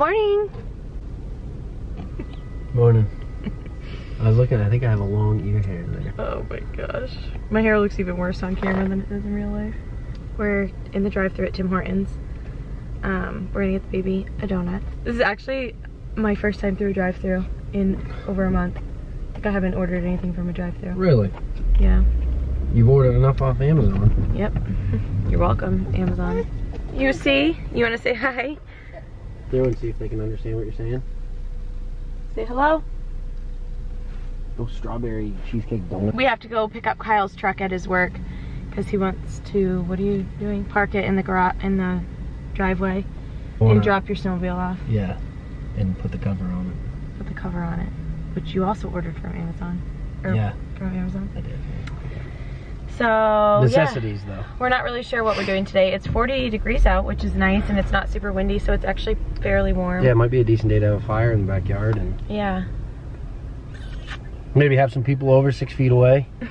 Morning. Morning. I was looking, I think I have a long ear hair in there. Oh my gosh. My hair looks even worse on camera than it does in real life. We're in the drive thru at Tim Hortons. Um, we're gonna get the baby a donut. This is actually my first time through a drive thru in over a month. Like I haven't ordered anything from a drive thru. Really? Yeah. You've ordered enough off Amazon. Yep. You're welcome, Amazon. You see? You wanna say hi? They want to see if they can understand what you're saying. Say hello. Those strawberry cheesecake donuts. We have to go pick up Kyle's truck at his work because he wants to, what are you doing? Park it in the garage, in the driveway and drop your snowmobile off. Yeah, and put the cover on it. Put the cover on it, which you also ordered from Amazon. Or Yeah. From Amazon. I did. So, yeah. Necessities, though. We're not really sure what we're doing today. It's 40 degrees out, which is nice, and it's not super windy, so it's actually fairly warm. Yeah, it might be a decent day to have a fire in the backyard and Yeah. maybe have some people over six feet away.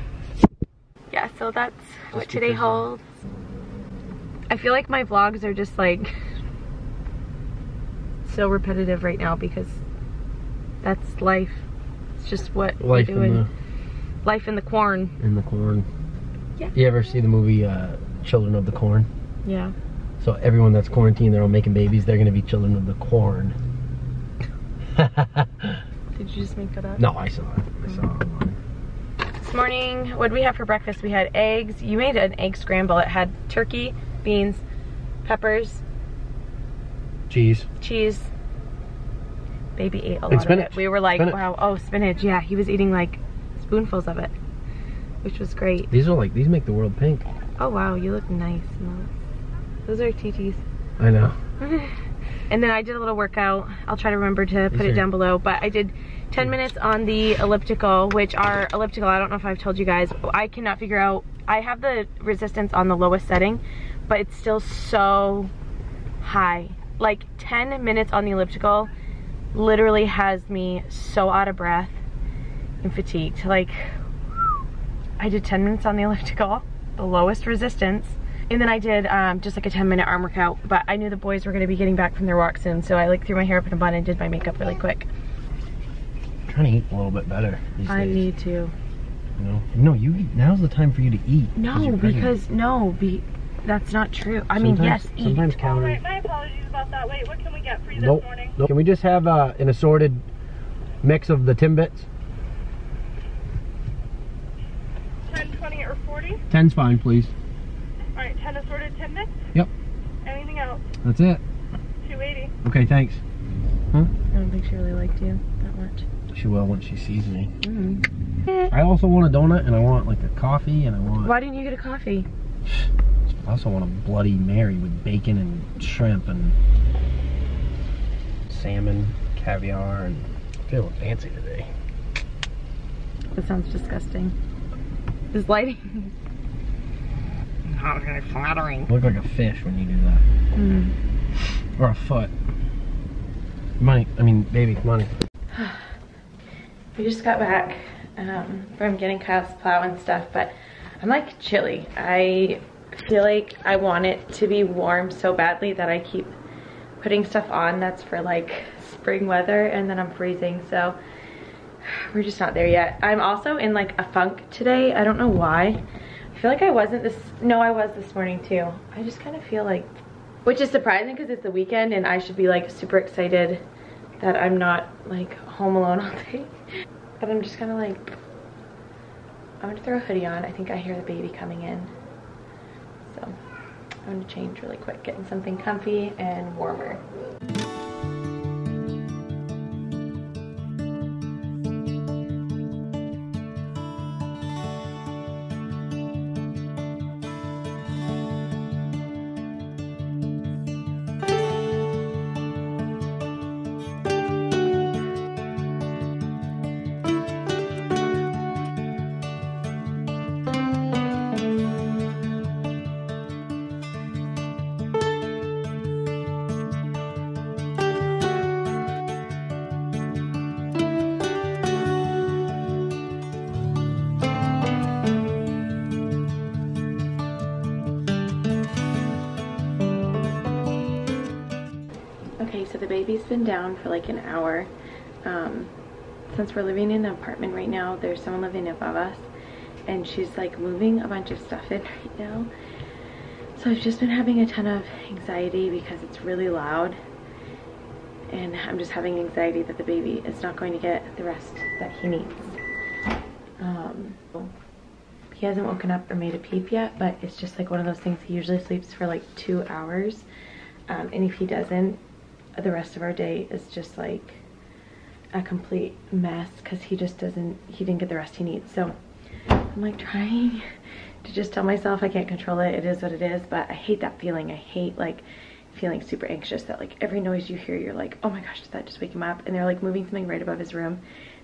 Yeah, so that's what today holds. I feel like my vlogs are just like so repetitive right now because that's life. It's just what Life we're in doing. the Life in the corn. in the corn. Yeah. You ever see the movie uh, Children of the Corn? Yeah. So everyone that's quarantined, they're all making babies. They're gonna be children of the corn. Did you just make that up? no, I saw it. I saw it. online. This morning, what did we have for breakfast? We had eggs. You made an egg scramble. It had turkey, beans, peppers, Cheese. cheese. Baby ate a lot of it. We were like, wow, oh, spinach. Yeah, he was eating like spoonfuls of it, which was great. These are like these make the world pink. Oh, wow, you look nice. Those are TT's. I know. And then I did a little workout. I'll try to remember to put These it down below. But I did 10 minutes on the elliptical, which are elliptical. I don't know if I've told you guys. I cannot figure out. I have the resistance on the lowest setting, but it's still so high. Like 10 minutes on the elliptical literally has me so out of breath and fatigued. Like, I did 10 minutes on the elliptical, the lowest resistance. And then I did um, just like a 10 minute arm workout, but I knew the boys were gonna be getting back from their walk soon, so I like threw my hair up in a bun and did my makeup really quick. I'm trying to eat a little bit better these I days. need to. You know? No, you eat. Now's the time for you to eat. No, because no, be that's not true. I mean, yes, Sometimes- eat. Sometimes All calories. right, my apologies about that. Wait, what can we get for you this Nope. morning? nope. Can we just have uh, an assorted mix of the Timbits? 10, 20, or 40? Ten's fine, please. All right, 10 assorted Timbits? Yep. Anything else? That's it. 280. Okay, thanks. I don't think she really liked you that much. She will once she sees me. Mm. I also want a donut and I want like a coffee and I want. Why didn't you get a coffee? I also want a Bloody Mary with bacon and shrimp and salmon, caviar, and feeling fancy today. That sounds disgusting. This lighting. Not very flattering. Look like a fish when you do that, Mm. or a foot. Money, I mean, baby, money. We just got back um, from getting Kyle's plow and stuff, but I'm like chilly. I feel like I want it to be warm so badly that I keep putting stuff on that's for like spring weather and then I'm freezing. So we're just not there yet. I'm also in like a funk today. I don't know why. I feel like I wasn't this, no, I was this morning too. I just kind of feel like, which is surprising because it's the weekend and I should be like super excited that I'm not like home alone all day. But I'm just kind of like, I'm gonna throw a hoodie on. I think I hear the baby coming in. So I'm gonna change really quick, getting something comfy and warmer. Baby's been down for like an hour. Um, since we're living in an apartment right now, there's someone living above us and she's like moving a bunch of stuff in right now. So I've just been having a ton of anxiety because it's really loud and I'm just having anxiety that the baby is not going to get the rest that he needs. Um, he hasn't woken up or made a peep yet, but it's just like one of those things. He usually sleeps for like two hours. Um, and if he doesn't, the rest of our day is just like a complete mess because he just doesn't, he didn't get the rest he needs. So I'm like trying to just tell myself I can't control it. It is what it is, but I hate that feeling. I hate like feeling super anxious that like every noise you hear, you're like, oh my gosh, did that just wake him up? And they're like moving something right above his room.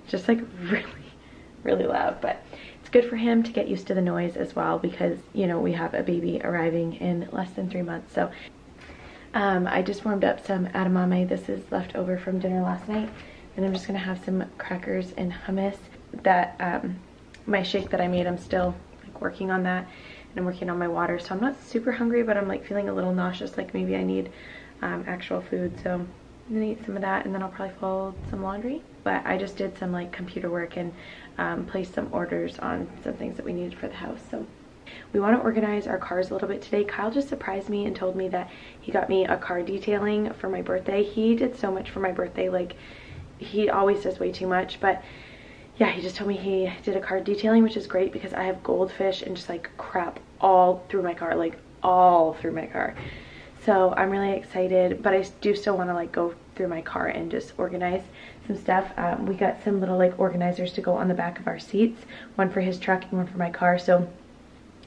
Just like really, really loud, but it's good for him to get used to the noise as well because, you know, we have a baby arriving in less than three months. So um, I just warmed up some edamame. This is left over from dinner last night. And I'm just gonna have some crackers and hummus. That, um, my shake that I made, I'm still like working on that. And I'm working on my water. So I'm not super hungry, but I'm like feeling a little nauseous, like maybe I need um, actual food. So I'm gonna eat some of that and then I'll probably fold some laundry. But I just did some like computer work and um, placed some orders on some things that we needed for the house. So we want to organize our cars a little bit today. Kyle just surprised me and told me that he got me a car detailing for my birthday. He did so much for my birthday. Like he always does way too much, but yeah, he just told me he did a car detailing, which is great because I have goldfish and just like crap all through my car, like all through my car. So I'm really excited, but I do still want to like go through my car and just organize some stuff. Um, we got some little like organizers to go on the back of our seats, one for his truck and one for my car. So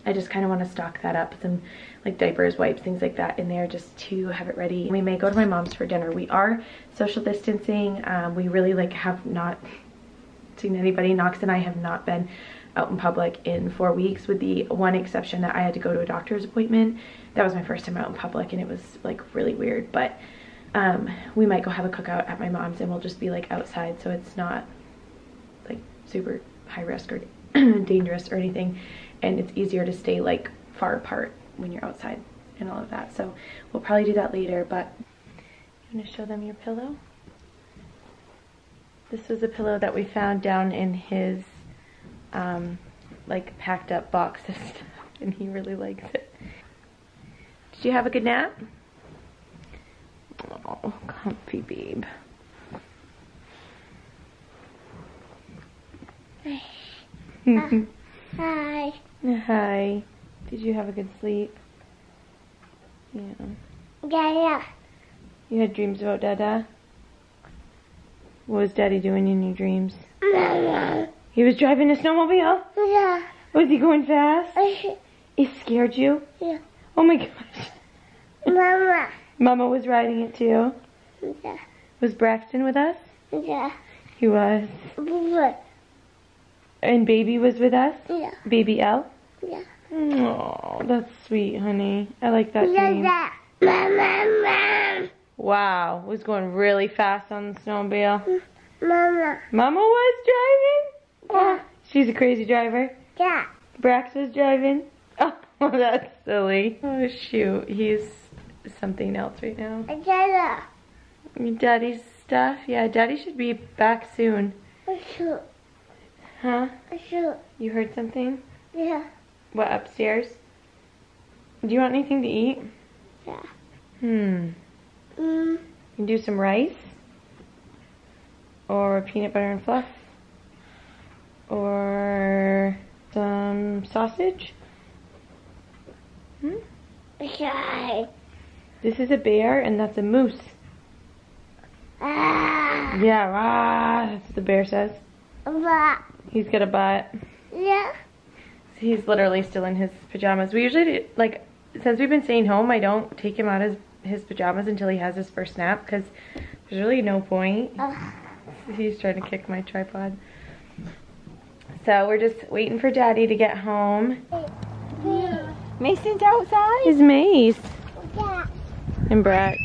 I just kind of want to stock that up, some like diapers, wipes, things like that in there just to have it ready. We may go to my mom's for dinner. We are social distancing. Um, we really like have not seen anybody. Knox and I have not been out in public in four weeks with the one exception that I had to go to a doctor's appointment. That was my first time out in public and it was like really weird. But um, we might go have a cookout at my mom's and we'll just be like outside so it's not like super high risk or dangerous or anything. And it's easier to stay like far apart when you're outside and all of that. So we'll probably do that later, but I'm gonna show them your pillow. This was a pillow that we found down in his um, like packed up box of stuff and he really likes it. Did you have a good nap? Oh, comfy babe. Hi. Hi. Did you have a good sleep? Yeah. Yeah, yeah. You had dreams about Dada? What was Daddy doing in your dreams? He was driving a snowmobile? Yeah. Was he going fast? It scared you? Yeah. Oh my gosh. Mama. Mama was riding it too. Yeah. Was Braxton with us? Yeah. He was. What? And baby was with us? Yeah. Baby L? Yeah. Oh, that's sweet, honey. I like that Yeah, name. Wow, was going really fast on the snowmobile. Mama. Mama was driving? Yeah. Ah, she's a crazy driver. Yeah. Brax was driving. Oh, that's silly. Oh, shoot. He's something else right now. Your Daddy's stuff? Yeah, daddy should be back soon. Shoot. Huh? Shoot. You heard something? Yeah. What, upstairs? Do you want anything to eat? Yeah. Hmm. Mm. You do some rice? Or peanut butter and fluff? Or some sausage? Hmm? Shy. This is a bear and that's a moose. Ah. Yeah, ah, that's what the bear says. What? He's got a butt. Yeah. He's literally still in his pajamas. We usually, do, like, since we've been staying home, I don't take him out of his pajamas until he has his first nap because there's really no point. Ugh. He's trying to kick my tripod. So we're just waiting for daddy to get home. Mason's outside? His mace. Yeah. And Brett.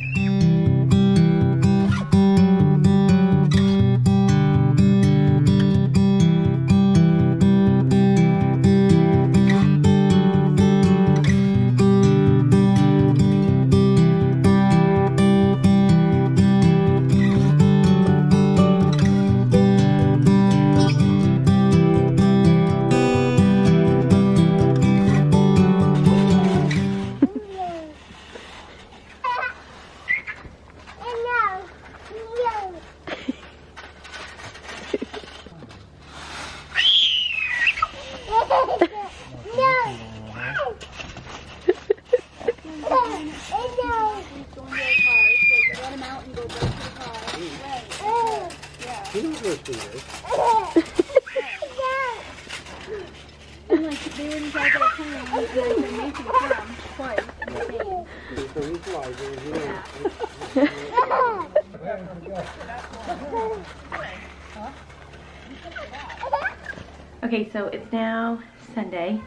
Okay, so it's now Sunday,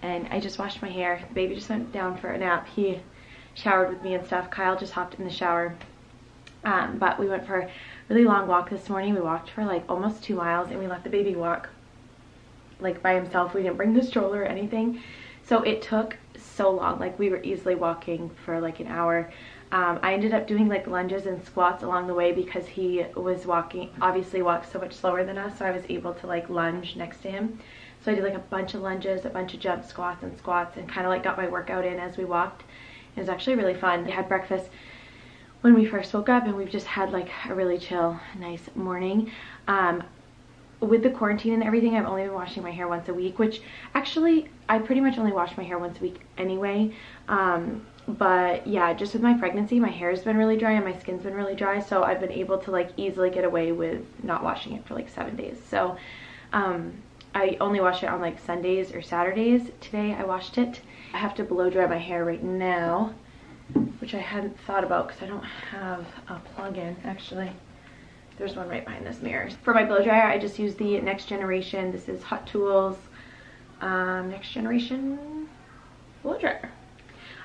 and I just washed my hair. The baby just went down for a nap. He showered with me and stuff. Kyle just hopped in the shower. Um, but we went for really long walk this morning. We walked for like almost two miles, and we let the baby walk like by himself. We didn't bring the stroller or anything. So it took so long. Like we were easily walking for like an hour. Um, I ended up doing like lunges and squats along the way because he was walking, obviously walks so much slower than us. So I was able to like lunge next to him. So I did like a bunch of lunges, a bunch of jump squats and squats and kind of like got my workout in as we walked. It was actually really fun. We had breakfast when we first woke up and we've just had like a really chill, nice morning. Um, with the quarantine and everything, I've only been washing my hair once a week, which actually I pretty much only wash my hair once a week anyway. Um, but yeah, just with my pregnancy, my hair's been really dry and my skin's been really dry, so I've been able to like easily get away with not washing it for like seven days. So um, I only wash it on like Sundays or Saturdays. Today I washed it. I have to blow dry my hair right now, which I hadn't thought about because I don't have a plug-in actually. There's one right behind this mirror. For my blow dryer, I just use the Next Generation. This is Hot Tools um, Next Generation blow dryer.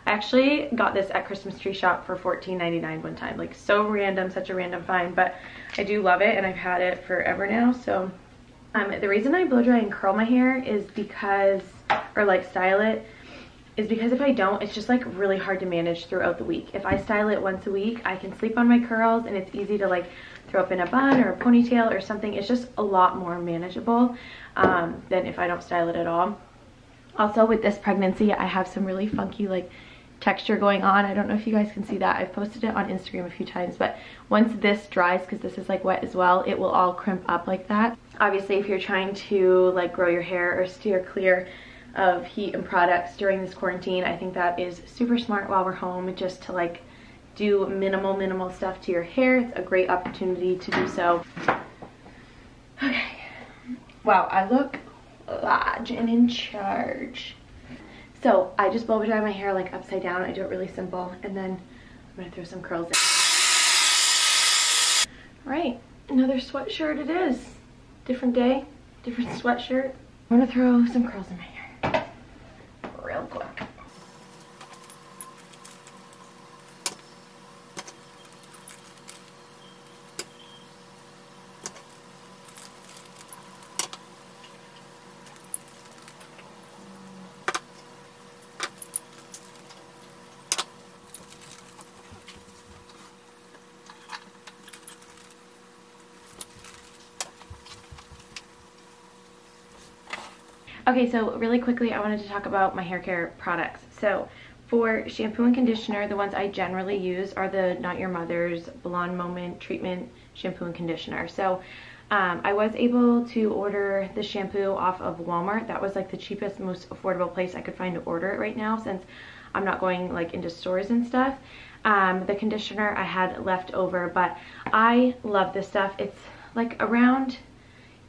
I actually got this at Christmas Tree Shop for $14.99 one time. Like so random, such a random find, but I do love it and I've had it forever now. So um, the reason I blow dry and curl my hair is because, or like style it, is because if I don't, it's just like really hard to manage throughout the week. If I style it once a week, I can sleep on my curls and it's easy to like throw up in a bun or a ponytail or something. It's just a lot more manageable um, than if I don't style it at all. Also with this pregnancy, I have some really funky like texture going on. I don't know if you guys can see that. I've posted it on Instagram a few times, but once this dries, because this is like wet as well, it will all crimp up like that. Obviously, if you're trying to like grow your hair or steer clear of heat and products during this quarantine, I think that is super smart while we're home just to like do minimal, minimal stuff to your hair. It's a great opportunity to do so. Okay. Wow, I look large and in charge. So I just blow dry my hair like upside down. I do it really simple. And then I'm gonna throw some curls in. All right, another sweatshirt it is. Different day, different sweatshirt. I'm gonna throw some curls in my hair real quick. Okay, so really quickly, I wanted to talk about my hair care products. So for shampoo and conditioner, the ones I generally use are the Not Your Mother's Blonde Moment Treatment Shampoo and Conditioner. So um, I was able to order the shampoo off of Walmart. That was like the cheapest, most affordable place I could find to order it right now since I'm not going like into stores and stuff. Um, the conditioner I had left over, but I love this stuff. It's like around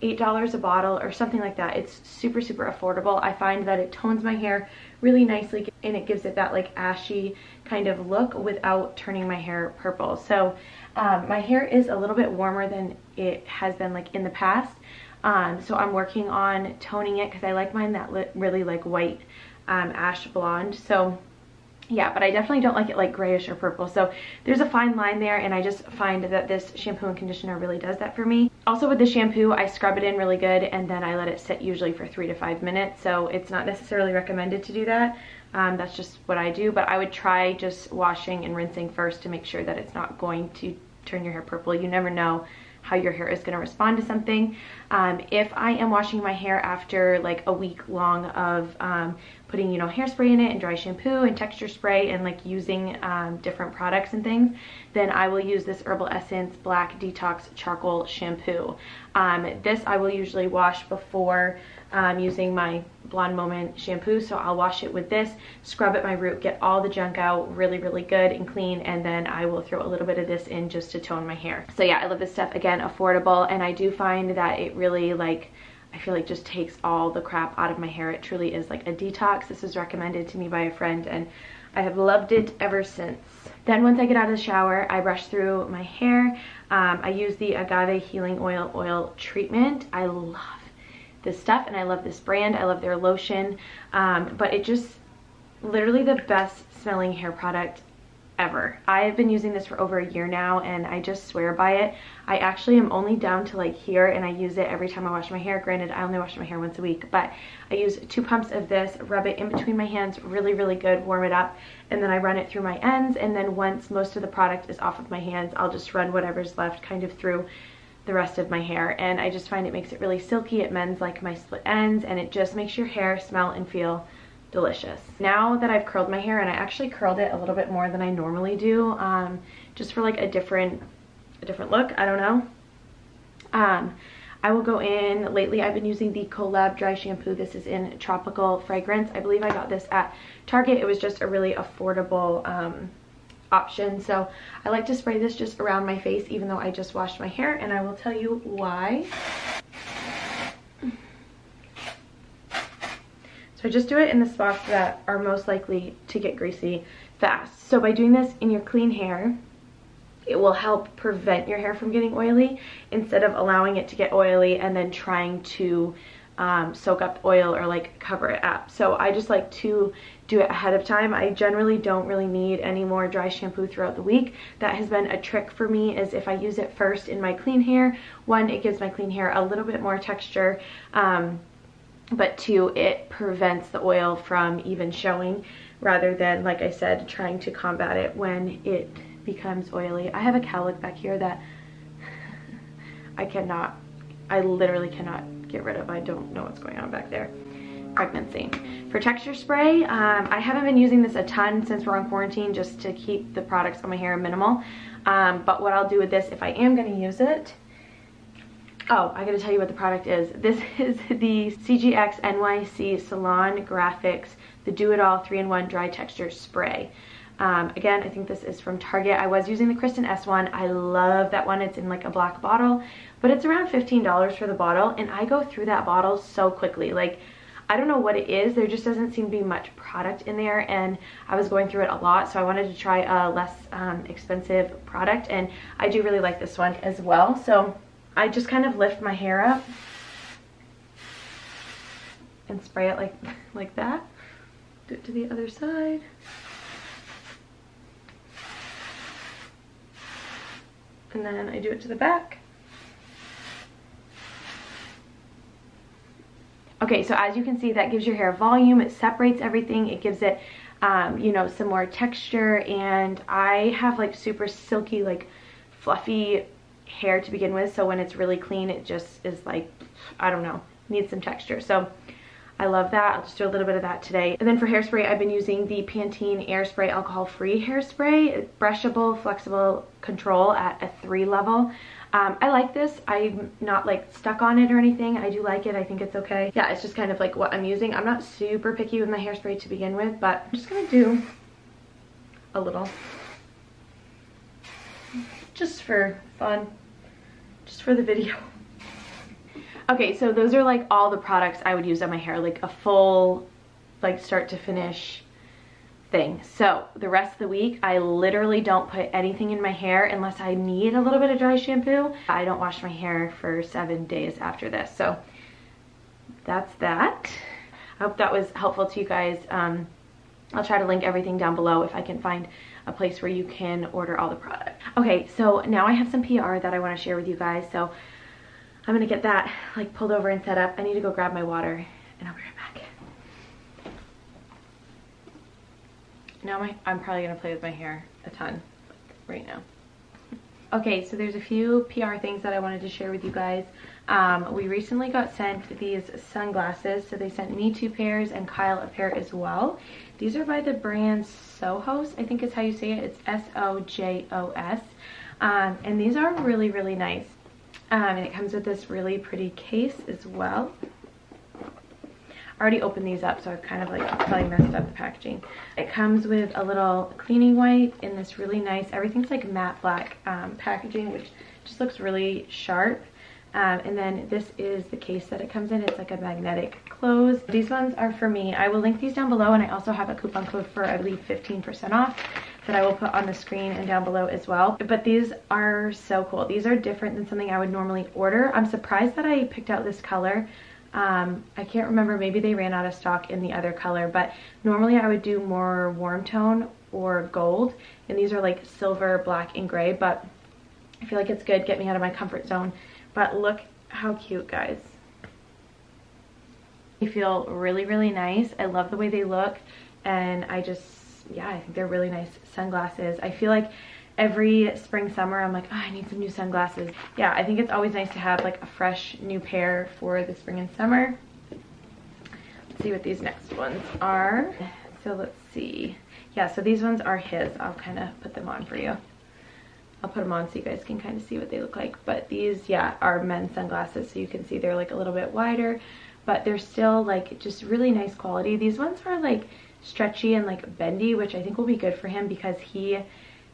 $8 a bottle or something like that. It's super, super affordable. I find that it tones my hair really nicely and it gives it that like ashy kind of look without turning my hair purple. So um, my hair is a little bit warmer than it has been like in the past. Um, so I'm working on toning it because I like mine that really like white um, ash blonde. So yeah, but I definitely don't like it like grayish or purple. So there's a fine line there and I just find that this shampoo and conditioner really does that for me. Also with the shampoo, I scrub it in really good and then I let it sit usually for three to five minutes. So it's not necessarily recommended to do that. Um, that's just what I do, but I would try just washing and rinsing first to make sure that it's not going to turn your hair purple. You never know how your hair is going to respond to something. Um, if I am washing my hair after like a week long of um, putting, you know, hairspray in it and dry shampoo and texture spray and like using um, different products and things, then I will use this Herbal Essence Black Detox Charcoal Shampoo. Um, this I will usually wash before um, using my Blonde Moment shampoo. So I'll wash it with this, scrub at my root, get all the junk out really, really good and clean. And then I will throw a little bit of this in just to tone my hair. So yeah, I love this stuff. Again, affordable. And I do find that it really like, I feel like just takes all the crap out of my hair. It truly is like a detox. This was recommended to me by a friend and I have loved it ever since. Then once I get out of the shower, I brush through my hair. Um, I use the Agave Healing Oil Oil Treatment. I love this stuff and I love this brand. I love their lotion, um, but it just literally the best smelling hair product ever. I have been using this for over a year now and I just swear by it. I actually am only down to like here and I use it every time I wash my hair. Granted, I only wash my hair once a week, but I use two pumps of this, rub it in between my hands, really, really good, warm it up, and then I run it through my ends. And then once most of the product is off of my hands, I'll just run whatever's left kind of through the rest of my hair and I just find it makes it really silky. It mends like my split ends and it just makes your hair smell and feel delicious. Now that I've curled my hair and I actually curled it a little bit more than I normally do um, just for like a different a different look I don't know. Um, I will go in lately I've been using the Colab dry shampoo. This is in tropical fragrance. I believe I got this at Target. It was just a really affordable um, option. So I like to spray this just around my face even though I just washed my hair and I will tell you why. So I just do it in the spots that are most likely to get greasy fast. So by doing this in your clean hair, it will help prevent your hair from getting oily instead of allowing it to get oily and then trying to um, soak up oil or like cover it up. So I just like to do it ahead of time. I generally don't really need any more dry shampoo throughout the week. That has been a trick for me is if I use it first in my clean hair, one, it gives my clean hair a little bit more texture, um, but two, it prevents the oil from even showing rather than, like I said, trying to combat it when it becomes oily. I have a cowlick back here that I cannot, I literally cannot get rid of. I don't know what's going on back there pregnancy. For texture spray, um, I haven't been using this a ton since we're on quarantine just to keep the products on my hair minimal. Um, but what I'll do with this, if I am going to use it, oh, I gotta tell you what the product is. This is the SGX NYC Salon Grafix, the Do It All 3-in-1 Dry Texture Spray. Um, again, I think this is from Target. I was using the Kristin Ess one. I love that one. It's in like a black bottle, but it's around $15 for the bottle, and I go through that bottle so quickly. Like, I don't know what it is. There just doesn't seem to be much product in there and I was going through it a lot so I wanted to try a less um, expensive product and I do really like this one as well. So I just kind of lift my hair up and spray it like, like that. Do it to the other side. And then I do it to the back. Okay, so as you can see, that gives your hair volume. It separates everything. It gives it, um, you know, some more texture. And I have like super silky, like fluffy hair to begin with. So when it's really clean, it just is like, I don't know, needs some texture. So I love that. I'll just do a little bit of that today. And then for hairspray, I've been using the Pantene Airspray Alcohol-Free Hairspray. Brushable, flexible control at a three level. Um, I like this. I'm not like stuck on it or anything. I do like it. I think it's okay. Yeah, it's just kind of like what I'm using. I'm not super picky with my hairspray to begin with, but I'm just gonna do a little. Just for fun. Just for the video. Okay, so those are like all the products I would use on my hair. Like a full, like start to finish thing. So the rest of the week, I literally don't put anything in my hair unless I need a little bit of dry shampoo. I don't wash my hair for seven days after this. So that's that. I hope that was helpful to you guys. Um, I'll try to link everything down below if I can find a place where you can order all the product. Okay, so now I have some PR that I want to share with you guys. So I'm gonna get that like pulled over and set up. I need to go grab my water and I'll be right back. Now my, I'm probably gonna play with my hair a ton right now. Okay, so there's a few PR things that I wanted to share with you guys. Um, we recently got sent these sunglasses. So they sent me two pairs and Kyle a pair as well. These are by the brand Sojos, I think is how you say it. It's S-O-J-O-S. Um, and these are really, really nice. Um, and it comes with this really pretty case as well. Already opened these up, so I've kind of like probably messed up the packaging. It comes with a little cleaning wipe in this really nice, everything's like matte black um, packaging, which just looks really sharp. Um, and then this is the case that it comes in. It's like a magnetic close. These ones are for me. I will link these down below and I also have a coupon code for I believe 15% off that I will put on the screen and down below as well. But these are so cool. These are different than something I would normally order. I'm surprised that I picked out this color. Um, I can't remember, maybe they ran out of stock in the other color, but normally I would do more warm tone or gold, and these are like silver, black, and gray, but I feel like it's good, get me out of my comfort zone. But look how cute, guys. They feel really, really nice. I love the way they look, and I just, yeah, I think they're really nice sunglasses. I feel like every spring summer i'm like oh, i need some new sunglasses yeah i think it's always nice to have like a fresh new pair for the spring and summer let's see what these next ones are so let's see yeah so these ones are his i'll kind of put them on for you I'll put them on so you guys can kind of see what they look like. But these, yeah, are men's sunglasses. So you can see they're like a little bit wider, but they're still like just really nice quality. These ones are like stretchy and like bendy, which I think will be good for him because he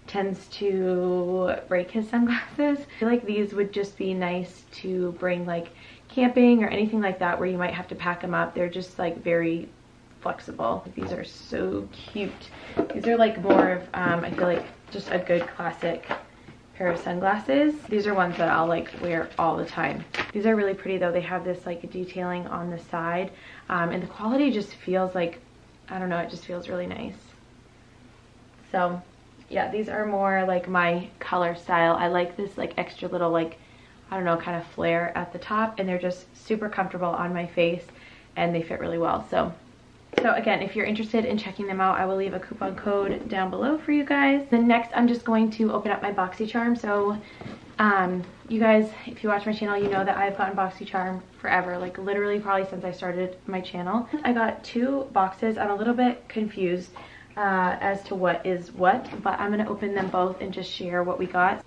tends to break his sunglasses. I feel like these would just be nice to bring like camping or anything like that where you might have to pack them up. They're just like very flexible. These are so cute. These are like more of, um, I feel like just a good classic pair of sunglasses. These are ones that I'll like wear all the time. These are really pretty though. They have this like detailing on the side um, and the quality just feels like, I don't know, it just feels really nice. So yeah, these are more like my color style. I like this like extra little like, I don't know, kind of flare at the top and they're just super comfortable on my face and they fit really well. So, so again, if you're interested in checking them out, I will leave a coupon code down below for you guys. Then next, I'm just going to open up my BoxyCharm. So um, you guys, if you watch my channel, you know that I've gotten BoxyCharm forever, like literally probably since I started my channel. I got two boxes. I'm a little bit confused uh, as to what is what, but I'm to open them both and just share what we got.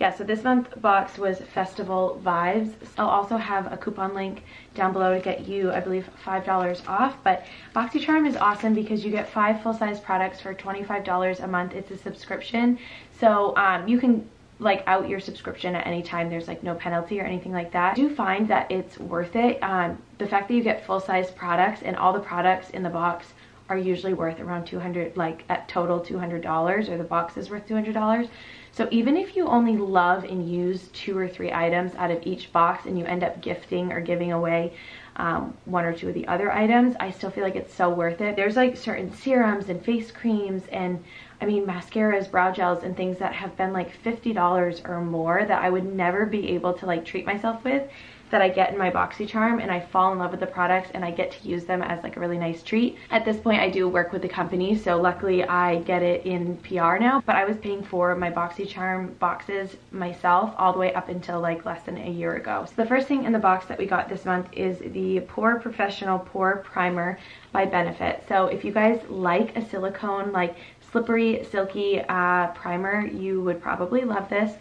Yeah, so this month box was Festival Vibes. I'll also have a coupon link down below to get you, I believe, $5 off. But BoxyCharm is awesome because you get five full-size products for $25 a month. It's a subscription. So um, you can like out your subscription at any time there's like no penalty or anything like that I do find that it's worth it um, the fact that you get full-size products and all the products in the box are usually worth around 200 like at total $200 or the box is worth $200 so even if you only love and use two or three items out of each box and you end up gifting or giving away um, one or two of the other items, I still feel like it's so worth it. There's like certain serums and face creams and I mean mascaras, brow gels and things that have been like $50 or more that I would never be able to like treat myself with that I get in my BoxyCharm and I fall in love with the products and I get to use them as like a really nice treat. At this point I do work with the company so luckily I get it in PR now but I was paying for my BoxyCharm boxes myself all the way up until like less than a year ago. So the first thing in the box that we got this month is the Pore Professional Pore Primer by Benefit. So if you guys like a silicone like slippery silky uh, primer you would probably love this.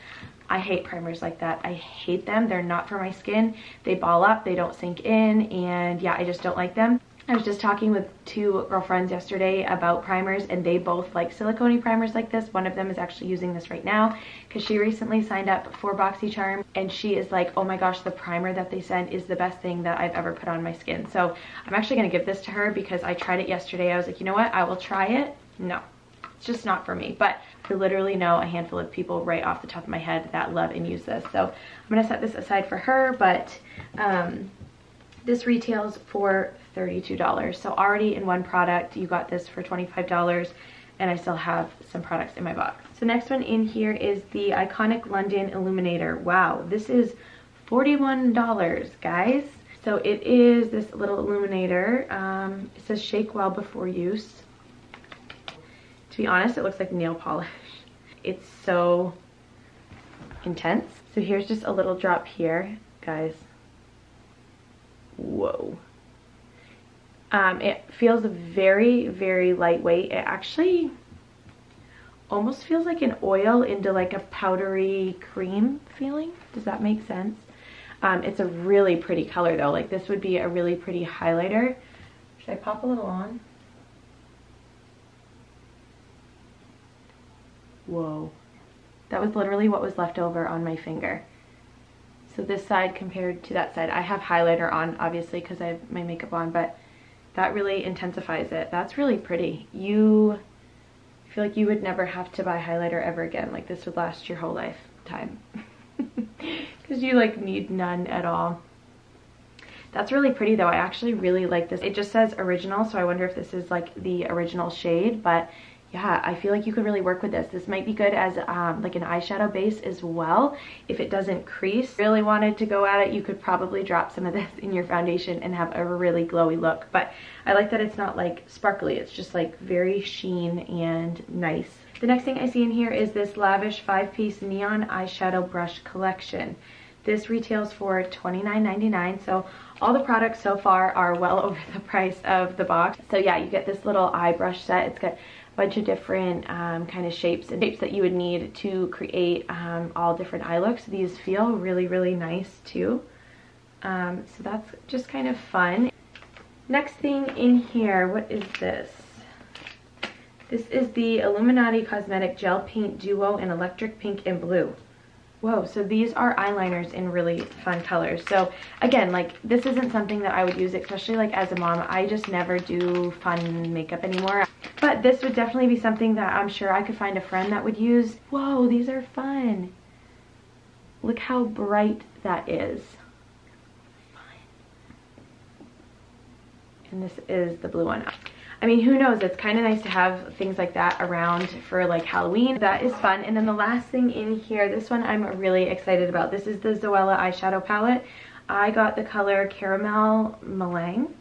I hate primers like that. I hate them. They're not for my skin. They ball up, they don't sink in, and yeah, I just don't like them. I was just talking with two girlfriends yesterday about primers and they both like silicone primers like this. One of them is actually using this right now because she recently signed up for BoxyCharm and she is like, oh my gosh, the primer that they send is the best thing that I've ever put on my skin. So I'm actually going to give this to her because I tried it yesterday. I was like, you know what? I will try it. No, just not for me. But I literally know a handful of people right off the top of my head that love and use this. So I'm gonna set this aside for her, but um, this retails for $32. So already in one product, you got this for $25 and I still have some products in my box. So next one in here is the Iconic London Illuminator. Wow, this is $41, guys. So it is this little illuminator. Um, it says shake well before use. To be honest, it looks like nail polish. It's so, intense. So here's just a little drop here, guys. Whoa. Um, it feels very, very lightweight. It actually almost feels like an oil into like a powdery cream feeling. Does that make sense? Um, it's a really pretty color though. Like this would be a really pretty highlighter. Should I pop a little on? Whoa. That was literally what was left over on my finger. So this side compared to that side, I have highlighter on obviously because I have my makeup on, but that really intensifies it. That's really pretty. You feel like you would never have to buy highlighter ever again. Like this would last your whole lifetime. Because you like need none at all. That's really pretty though. I actually really like this. It just says original, so I wonder if this is like the original shade, but yeah, I feel like you could really work with this. This might be good as um, like an eyeshadow base as well if it doesn't crease. Really wanted to go at it, you could probably drop some of this in your foundation and have a really glowy look. But I like that it's not like sparkly, it's just like very sheen and nice. The next thing I see in here is this Lavish 5-piece neon eyeshadow brush collection. This retails for $29.99, so all the products so far are well over the price of the box. So yeah, you get this little eye brush set. It's got bunch of different um, kind of shapes and shapes that you would need to create um, all different eye looks. These feel really, really nice too. Um, so that's just kind of fun. Next thing in here, what is this? This is the Illuminati Cosmetic Gel Paint Duo in Electric Pink and Blue. Whoa, so these are eyeliners in really fun colors. So again, like this isn't something that I would use, especially like as a mom. I just never do fun makeup anymore. But this would definitely be something that I'm sure I could find a friend that would use. Whoa, these are fun. Look how bright that is. And this is the blue one. I mean, who knows? It's kind of nice to have things like that around for like Halloween. That is fun. And then the last thing in here, this one I'm really excited about. This is the Zoella eyeshadow palette. I got the color Caramel Meringue.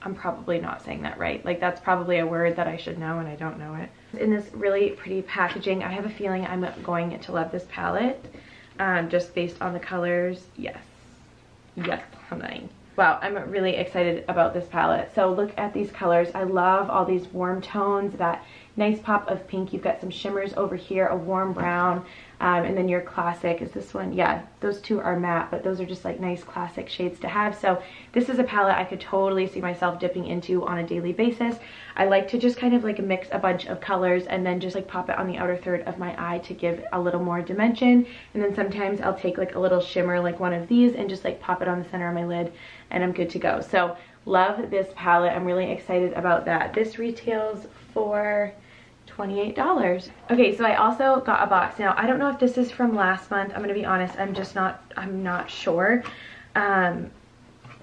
I'm probably not saying that right. Like that's probably a word that I should know and I don't know it. In this really pretty packaging, I have a feeling I'm going to love this palette um, just based on the colors. Yes. Yes, honey. Wow, I'm really excited about this palette. So look at these colors. I love all these warm tones, that nice pop of pink. You've got some shimmers over here, a warm brown, um, and then your classic is this one. Yeah, those two are matte, but those are just like nice classic shades to have. So this is a palette I could totally see myself dipping into on a daily basis. I like to just kind of like mix a bunch of colors and then just like pop it on the outer third of my eye to give a little more dimension. And then sometimes I'll take like a little shimmer like one of these and just like pop it on the center of my lid and I'm good to go. So love this palette. I'm really excited about that. This retails for $28. Okay, so I also got a box. Now, I don't know if this is from last month. I'm going to be honest. I'm just not, I'm not sure. Um,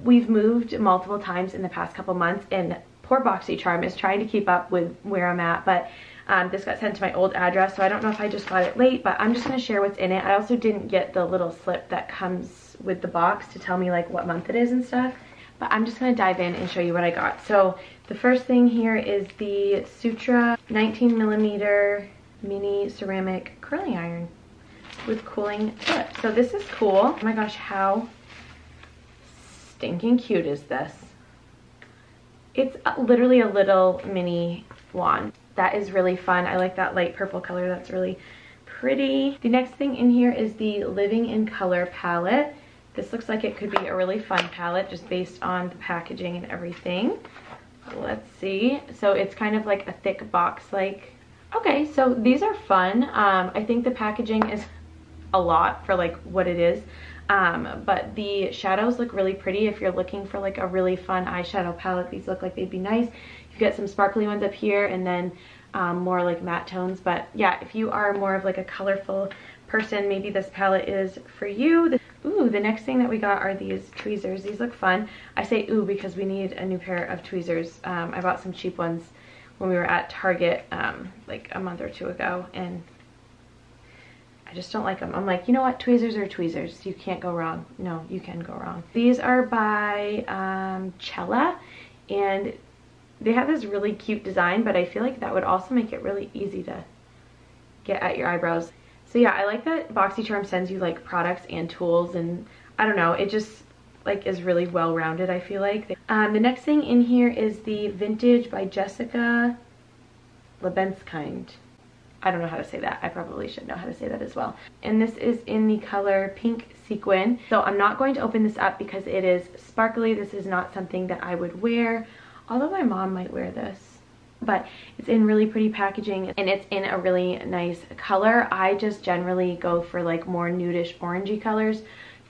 we've moved multiple times in the past couple months and poor BoxyCharm is trying to keep up with where I'm at, but um, this got sent to my old address, so I don't know if I just got it late, but I'm just going to share what's in it. I also didn't get the little slip that comes with the box to tell me like what month it is and stuff, but I'm just to dive in and show you what I got. So the first thing here is the Sutra 19 millimeter mini ceramic curling iron with cooling tip. So this is cool. Oh my gosh, how stinking cute is this? It's literally a little mini wand. That is really fun. I like that light purple color. That's really pretty. The next thing in here is the Living in Color palette. This looks like it could be a really fun palette just based on the packaging and everything. Let's see. So it's kind of like a thick box like. Okay, so these are fun. Um, I think the packaging is a lot for like what it is. Um, but the shadows look really pretty if you're looking for like a really fun eyeshadow palette. These look like they'd be nice. You get some sparkly ones up here and then um, more like matte tones. But yeah, if you are more of like a colorful person, maybe this palette is for you. Ooh, the next thing that we got are these tweezers. These look fun. I say ooh because we need a new pair of tweezers. Um, I bought some cheap ones when we were at Target um, like a month or two ago and I just don't like them. I'm like, you know what? Tweezers are tweezers. You can't go wrong. No, you can go wrong. These are by um, Cella and they have this really cute design, but I feel like that would also make it really easy to get at your eyebrows. So yeah, I like that BoxyCharm sends you like products and tools and I don't know, it just like is really well rounded I feel like. Um, the next thing in here is the Vintage by Jessica Lebenskind. I don't know how to say that. I probably should know how to say that as well. And this is in the color pink sequin. So I'm not going to open this up because it is sparkly. This is not something that I would wear, although my mom might wear this. But it's in really pretty packaging and it's in a really nice color. I just generally go for like more nudish orangey colors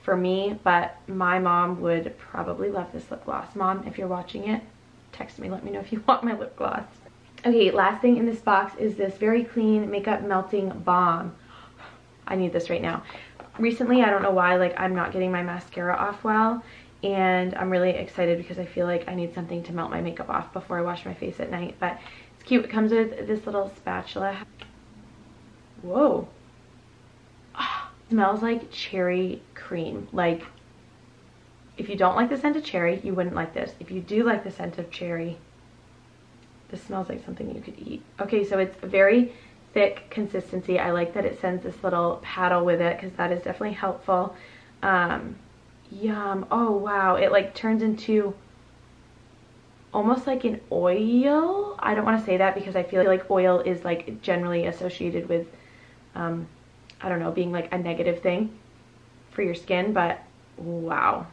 for me, but my mom would probably love this lip gloss. Mom, if you're watching it, text me. Let me know if you want my lip gloss. Okay, last thing in this box is this very clean makeup melting balm. I need this right now. Recently, I don't know why, like I'm not getting my mascara off well and I'm really excited because I feel like I need something to melt my makeup off before I wash my face at night, but it's cute. It comes with this little spatula. Whoa. smells like cherry cream. Like, if you don't like the scent of cherry, you wouldn't like this. If you do like the scent of cherry, this smells like something you could eat. Okay, so it's a very thick consistency. I like that it sends this little paddle with it because that is definitely helpful. Um, yum. Oh, wow. It like turns into almost like an oil. I don't want to say that because I feel like oil is like generally associated with, um, I don't know, being like a negative thing for your skin, but wow.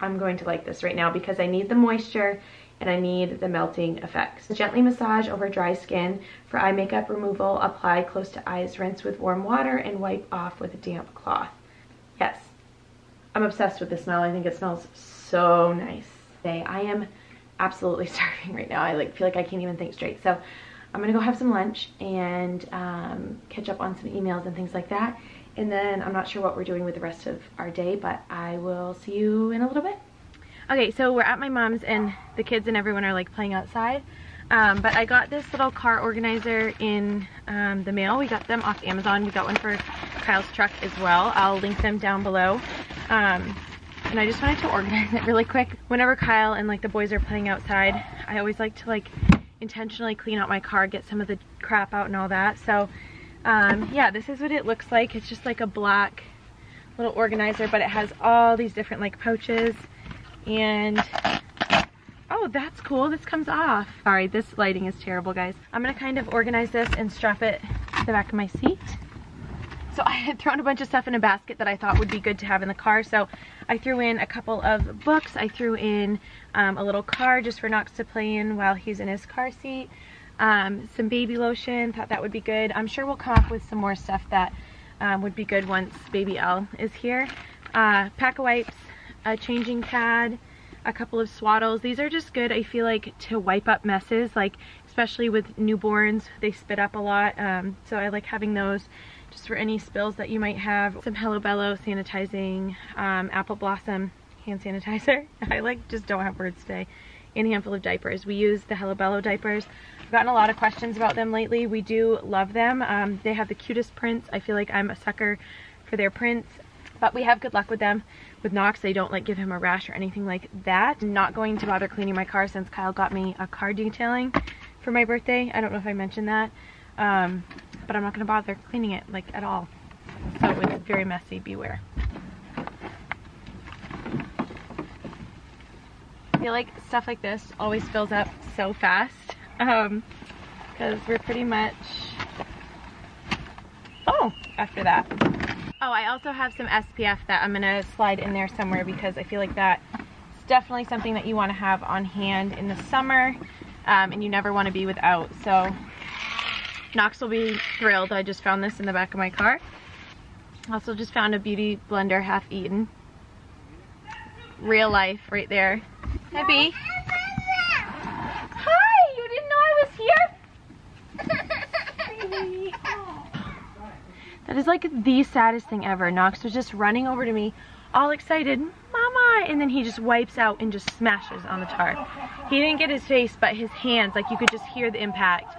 I'm going to like this right now because I need the moisture and I need the melting effects. Gently massage over dry skin for eye makeup removal. Apply close to eyes. Rinse with warm water and wipe off with a damp cloth. Yes, I'm obsessed with the smell. I think it smells so nice. I am absolutely starving right now. I like feel like I can't even think straight. So I'm gonna go have some lunch and um, catch up on some emails and things like that. And then I'm not sure what we're doing with the rest of our day, but I will see you in a little bit. Okay, so we're at my mom's and the kids and everyone are like playing outside. Um, but I got this little car organizer in um, the mail. We got them off Amazon. We got one for Kyle's truck as well. I'll link them down below. Um, and I just wanted to organize it really quick. Whenever Kyle and like the boys are playing outside, I always like to like intentionally clean out my car, get some of the crap out and all that. So um, yeah, this is what it looks like. It's just like a black little organizer, but it has all these different like pouches and oh that's cool this comes off sorry this lighting is terrible guys i'm gonna kind of organize this and strap it to the back of my seat so I had thrown a bunch of stuff in a basket that I thought would be good to have in the car. So I threw in a couple of books. I threw in um, a little car just for Knox to play in while he's in his car seat. Um, some baby lotion, thought that would be good. I'm sure we'll come up with some more stuff that um, would be good once baby L is here. Uh, pack of wipes, a changing pad, a couple of swaddles. These are just good, I feel like, to wipe up messes, like especially with newborns, they spit up a lot. Um, so I like having those just for any spills that you might have. Some Hello Bello sanitizing, um, Apple Blossom hand sanitizer. I like just don't have words today. And a handful of diapers. We use the Hello Bello diapers. I've gotten a lot of questions about them lately. We do love them. Um, they have the cutest prints. I feel like I'm a sucker for their prints. But we have good luck with them with Knox, they don't like give him a rash or anything like that. I'm not going to bother cleaning my car since Kyle got me a car detailing for my birthday. I don't know if I mentioned that. Um, but I'm not gonna bother cleaning it like at all. So it's very messy, beware. I feel like stuff like this always fills up so fast um, because we're pretty much, oh, after that. Oh, I also have some SPF that I'm gonna slide in there somewhere because I feel like that is definitely something that you wanna have on hand in the summer um, and you never wanna be without. So Knox will be thrilled. I just found this in the back of my car. Also just found a beauty blender half eaten. Real life right there. Hi, you didn't know I was here? That is like the saddest thing ever. Knox was just running over to me, all excited, Mama! And then he just wipes out and just smashes on the tarp. He didn't get his face, but his hands, like you could just hear the impact.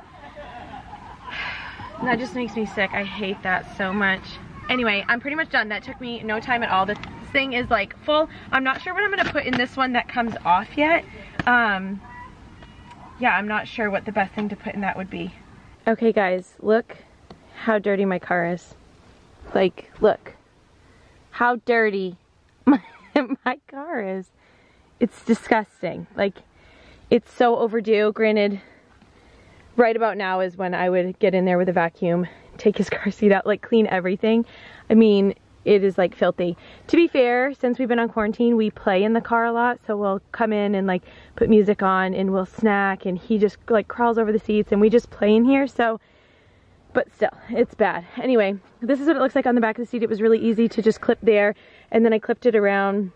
And that just makes me sick. I hate that so much. Anyway, I'm pretty much done. That took me no time at all. This thing is like full. I'm not sure what I'm gonna put in this one that comes off yet. Um, yeah, I'm not sure what the best thing to put in that would be. Okay guys, look how dirty my car is. Like, look how dirty my, my car is. It's disgusting. Like, it's so overdue. Granted, right about now is when I would get in there with a vacuum, take his car seat out, like clean everything. I mean, it is like filthy. To be fair, since we've been on quarantine, we play in the car a lot. So we'll come in and like put music on and we'll snack and he just like crawls over the seats and we just play in here. So, but still, it's bad. Anyway, this is what it looks like on the back of the seat. It was really easy to just clip there and then I clipped it around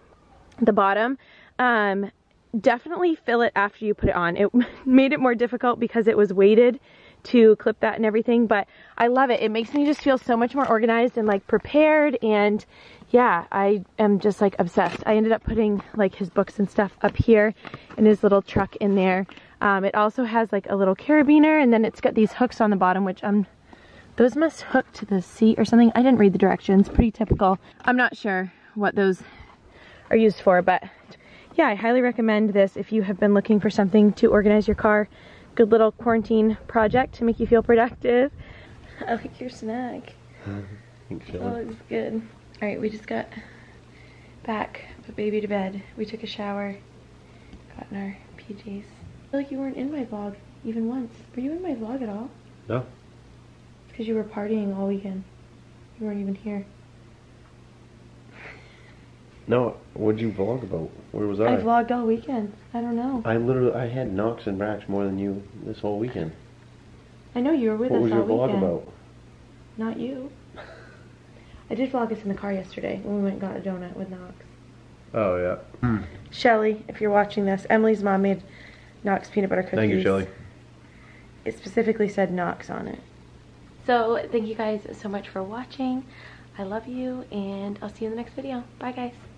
the bottom. Um, definitely fill it after you put it on. It made it more difficult because it was weighted to clip that and everything, but I love it. It makes me just feel so much more organized and like prepared and yeah, I am just like obsessed. I ended up putting like his books and stuff up here and his little truck in there. Um, it also has like a little carabiner and then it's got these hooks on the bottom, which um, those must hook to the seat or something. I didn't read the directions, pretty typical. I'm not sure what those are used for, but yeah, I highly recommend this if you have been looking for something to organize your car. Good little quarantine project to make you feel productive. I like your snack. Oh, it's good. All right, we just got back, put baby to bed. We took a shower, got in our PJs. I feel like you weren't in my vlog even once. Were you in my vlog at all? No. Because you were partying all weekend. You weren't even here. No, what'd you vlog about? Where was I I? vlogged all weekend. I don't know. I literally, I had Knox and Brax more than you this whole weekend. I know you were with us. all weekend. what was all your vlog weekend. about? Not you. I did vlog us in the car yesterday when we went and got a donut with Knox. Oh yeah. Hmm. Shelly, if you're watching this, Emily's mom made Knox peanut butter cookies. Thank you, Shelly. It specifically said Knox on it. So thank you guys so much for watching. I love you and I'll see you in the next video. Bye guys.